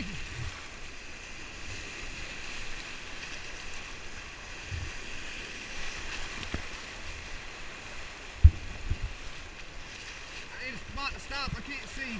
Thank. I need a spot to stop. I can't see.